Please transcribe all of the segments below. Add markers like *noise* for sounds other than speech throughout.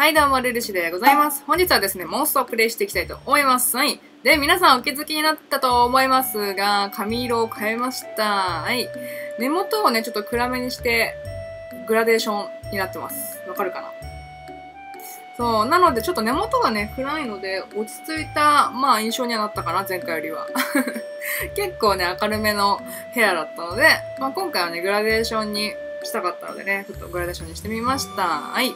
はい、どうも、ルルシでございます。本日はですね、モンストをプレイしていきたいと思います。はい。で、皆さんお気づきになったと思いますが、髪色を変えました。はい。根元をね、ちょっと暗めにして、グラデーションになってます。わかるかな？そう。なので、ちょっと根元がね、暗いので、落ち着いた、まあ、印象にはなったかな、前回よりは。*laughs* 結構ね、明るめのヘアだったので、まあ、今回はね、グラデーションにしたかったのでね、ちょっとグラデーションにしてみました。はい。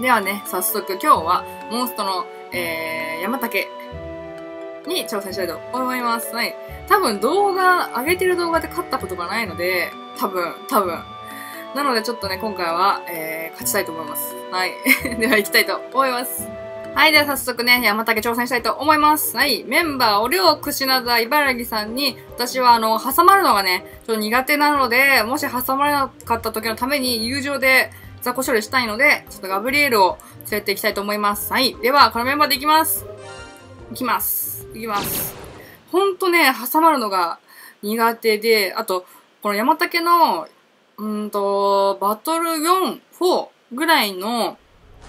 ではね、早速今日はモンストの、えー、山竹に挑戦したいと思います。はい。多分動画、上げてる動画で勝ったことがないので、多分、多分。なのでちょっとね、今回は、えー、勝ちたいと思います。はい。*laughs* では行きたいと思います。はい。では早速ね、山竹挑戦したいと思います。はい。メンバー、おりょう、くしなだ、茨城さんに、私はあの、挟まるのがね、ちょっと苦手なので、もし挟まれなかった時のために友情で雑魚処理したいので、ちょっとガブリエルを連れて行きたいと思います。はい。では、このメンバーで行きます。行きます。行きます。ほんとね、挟まるのが苦手で、あと、この山竹の、うんと、バトル4、4ぐらいの、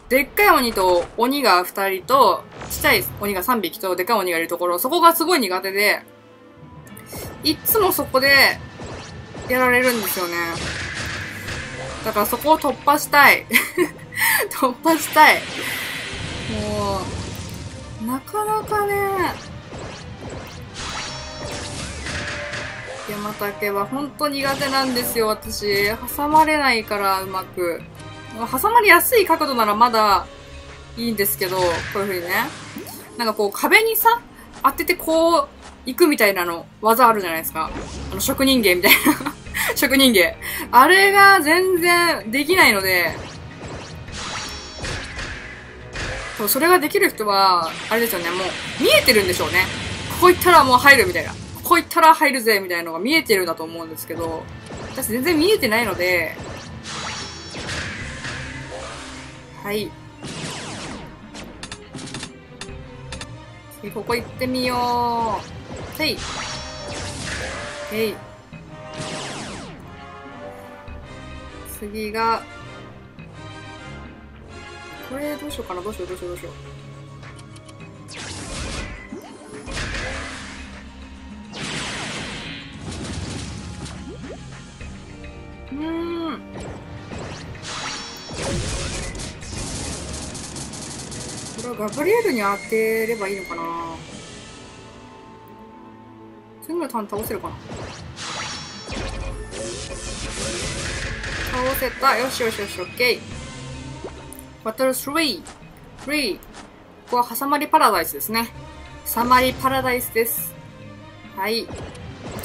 でっかい鬼と鬼が2人と、ちっちゃい鬼が3匹とでっかい鬼がいるところ、そこがすごい苦手で、いっつもそこで、やられるんですよね。だからそこを突破したい。*laughs* 突破したい。もう、なかなかね、山竹は本当苦手なんですよ、私。挟まれないから、うまく。挟まりやすい角度ならまだいいんですけど、こういう風にね。なんかこう壁にさ、当ててこう、行くみたいなの、技あるじゃないですか。あの、職人芸みたいな。*laughs* 職人芸。あれが全然できないので、そうそれができる人は、あれですよね、もう見えてるんでしょうね。ここ行ったらもう入るみたいな。ここ行ったら入るぜみたいなのが見えてるんだと思うんですけど、私全然見えてないので、はい。次ここ行ってみよう。はい。はい。次が、これどうしようかな、どうしよう、どうしよう、どうしよう。うーん。これはガブリエルに当てればいいのかな？次のターン倒せるかな？倒せた。よしよしよし、オッケー。バトル3。3。ここは挟まりパラダイスですね。挟まりパラダイスです。はい。ちょっ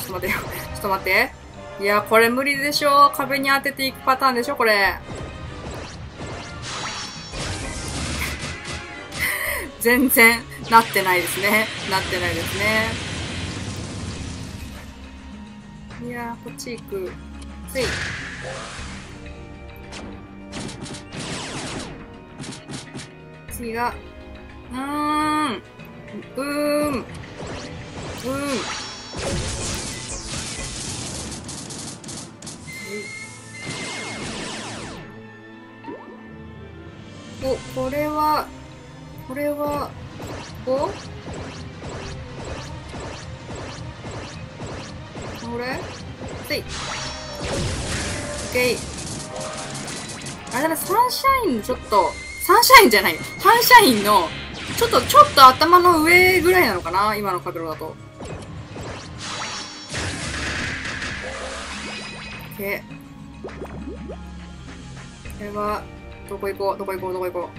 と待ってよ。ちょっと待って。いや、これ無理でしょ。壁に当てていくパターンでしょ、これ。*laughs* 全然、なってないですね。なってないですね。いや、こっち行く。つい。次が、うーん、うーん、うーん。お、これは、これは、おこ？れ？つい。オッケー。あれだね、サンシャインちょっと、サンシャインじゃない。サンシャインの、ちょっと、ちょっと頭の上ぐらいなのかな今の角度だと。オッケー。これは、どこ行こうどこ行こうどこ行こう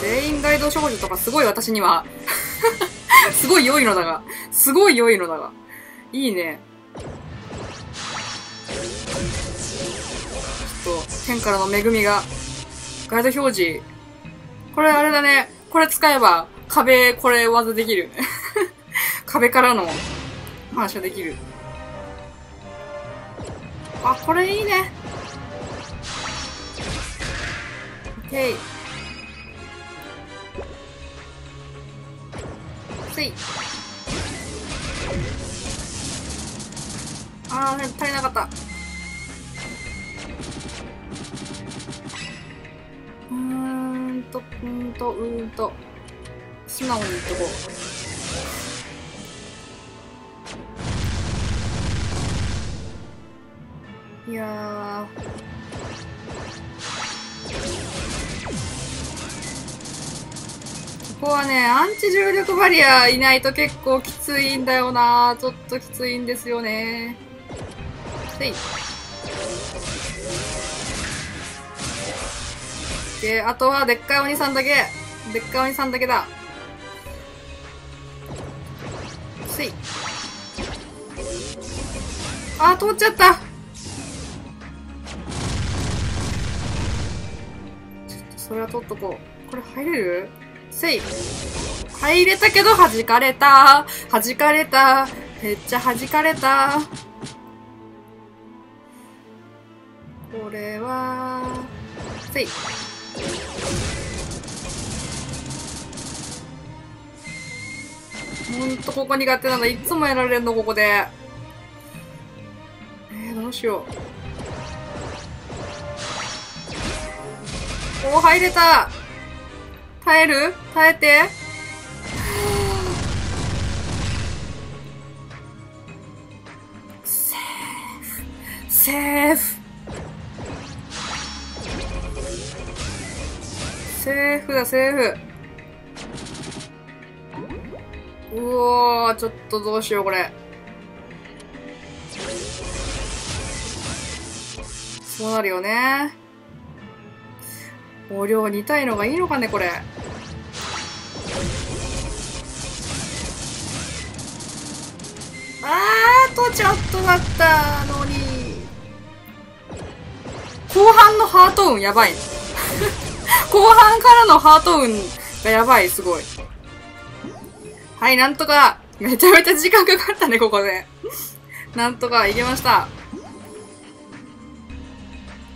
全員ガイド少女とかすごい私には *laughs* すごい良いのだが。すごい良いのだが。いいね。天からの恵みが。ガイド表示。これあれだね。これ使えば、壁、これ技できる。*laughs* 壁からの反射できる。あ、これいいね。オッケー。つい。あー、足りなかった。とうんとうんと。素直に言っとこう。いやここはねアンチ重力バリアいないと結構きついんだよなちょっときついんですよねせい。であとはでっかいお兄さんだけ。でっかいお兄さんだけだ。せい。あー通っちゃった。ちょっとそれは取っとこう。これ入れる？せい。入れたけど弾かれた。弾かれた。めっちゃ弾かれた。これはせい。ほんとここ苦手なのいつもやられるのここで。えー、どうしよう。おー入れた。耐える？耐えて。*sighs* セーフ。セーフ。セーフだセーフ。うおーちょっとどうしようこれ。そうなるよね。お量2体のがいいのかねこれ。あーとちょっとだったのに後半のハート運やばい。後半からのハート運がやばいすごい。はいなんとかめちゃめちゃ時間かかったねここで。なんとかいけました。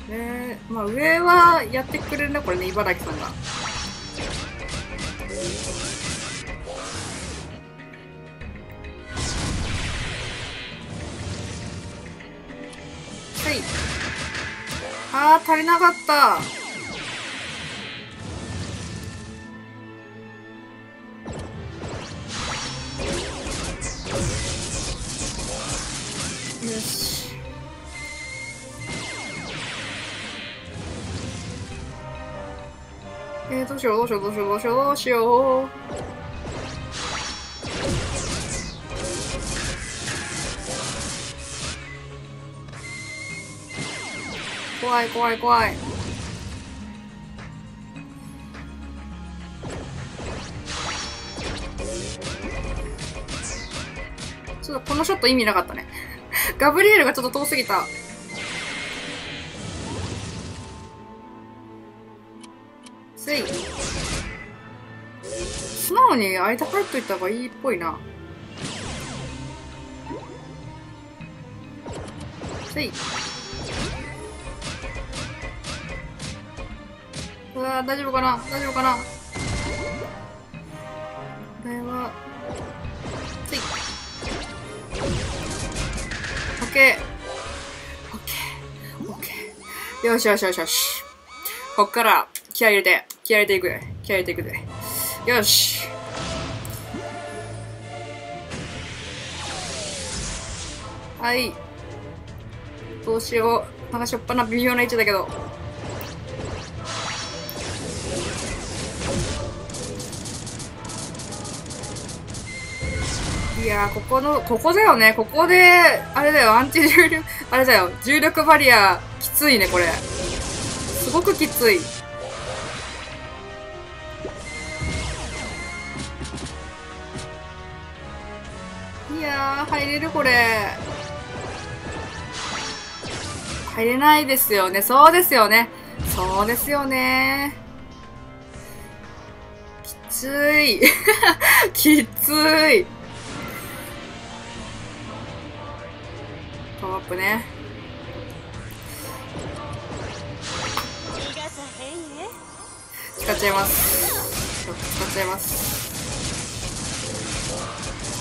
えー、まあ上はやってくれるなこれね茨城さんが。はい。あー足りなかった。うしようどうしようどうしようどうしようどうしよう。怖い怖い怖い。ちょっとこのショット意味なかったね。*laughs* ガブリエルがちょっと遠すぎた。に間入っといた方がいいっぽいな。せい。うわ大丈夫かな？大丈夫かな？これはせい。オッケーオッケーオッケーよしよしよしよし。こっから気合入れて気合入れていくで気合入れていくでよし。はい。どうしよう。なんかしょっぱな微妙な位置だけど。いやここのここだよね。ここであれだよ。アンチ重力あれだよ。重力バリアきついねこれ。すごくきつい。いや入れるこれ。入れないですよね。そうですよね。そうですよね。きつい。*laughs* きつい。パワーアップね。使っちゃいます。使っちゃいます。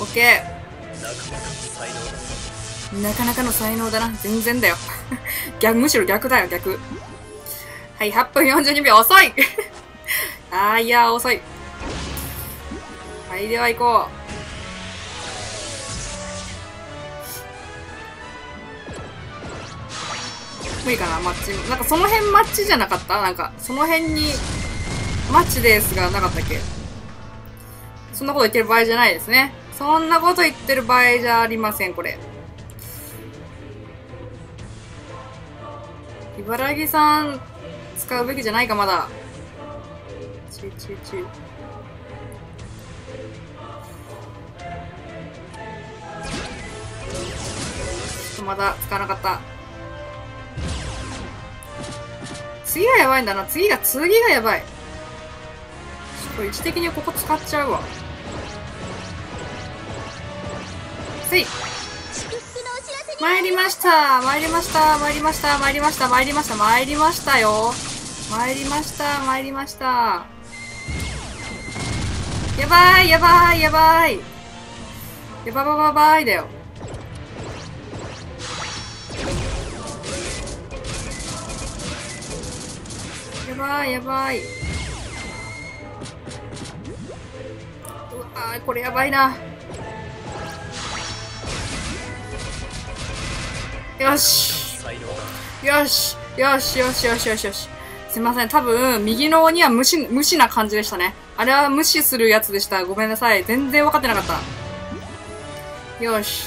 オッケー。なかなかの才能だな。全然だよ。*laughs* 逆むしろ逆だよ逆はい8分42秒遅い *laughs* あー、いや、遅い。はい、では行こう。無理かな、マッチ。なんかその辺マッチじゃなかった？なんか、その辺に、マッチですがなかったっけ？そんなこと言ってる場合じゃないですね。そんなこと言ってる場合じゃありません、これ。茨城さん、使うべきじゃないか、まだ。チュチュチュ。ちょっとまだ使わなかった。次がやばいんだな。次が、次がやばい。これ位置的にここ使っちゃうわ。せい参りました。参りました。参りました。参りました。参りました。参りましたよ。参りました。参りました。やばい。やばい。やばい。やばばばばいだよ。やばい。やばい。うわこれやばいな。よしよしよしよしよしよしよしすいません。多分、右のには無視、無視な感じでしたね。あれは無視するやつでした。ごめんなさい。全然分かってなかった。よし。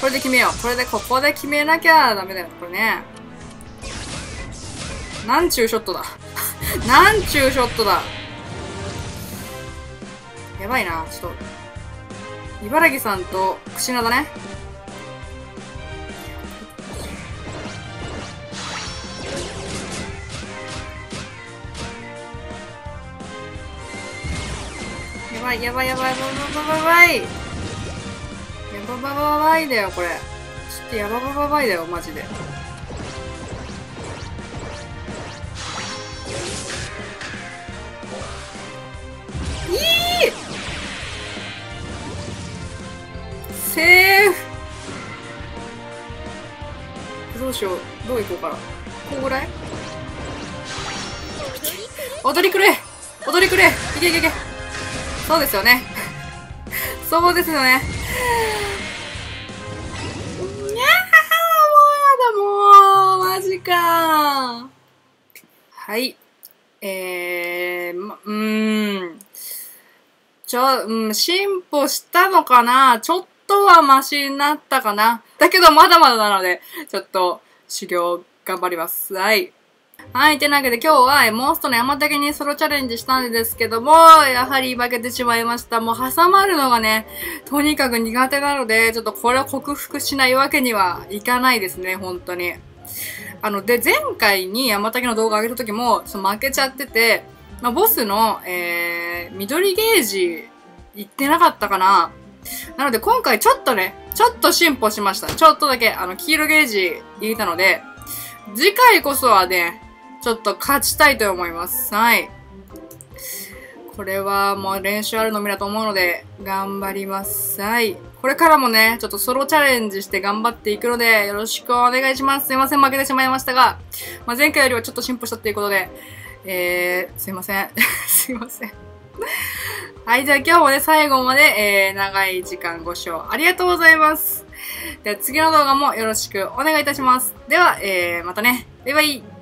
これで決めよう。これで、ここで決めなきゃダメだよ。これね。なんちゅうショットだ。*laughs* なんちゅうショットだ。やばいな、ちょっと。茨城さんと、串名だね。ばいやばいやばいやばいやばいやばい。やばばばばいだよこれ。ちょっとやばばばばいだよマジで。いい！セーフ！どうしよう。どういこうかな。こうぐらい？踊りくれ踊りくれいけいけいけ。そうですよね。そうですよね。にゃーもうやだもうマジかはい。えー、ま、うーん。ちょ、うん、進歩したのかな？ちょっとはマシになったかな？だけどまだまだなので、ちょっと修行頑張ります。はい。はい。てなわけで今日はモンストの山竹にソロチャレンジしたんですけども、やはり負けてしまいました。もう挟まるのがね、とにかく苦手なので、ちょっとこれを克服しないわけにはいかないですね、本当に。あの、で、前回に山竹の動画上げた時も、その負けちゃってて、まあ、ボスの、えー、緑ゲージ、行ってなかったかななので今回ちょっとね、ちょっと進歩しました。ちょっとだけ、あの、黄色ゲージ入れたので、次回こそはね、ちょっと勝ちたいと思います。はい。これはもう練習あるのみだと思うので、頑張ります。はい。これからもね、ちょっとソロチャレンジして頑張っていくので、よろしくお願いします。すいません、負けてしまいましたが、まあ、前回よりはちょっと進歩したっていうことで、えー、すいません。*laughs* すいません。はい、じゃあ今日もね、最後まで、えー、長い時間ご視聴ありがとうございます。では次の動画もよろしくお願いいたします。では、えー、またね。バイバイ。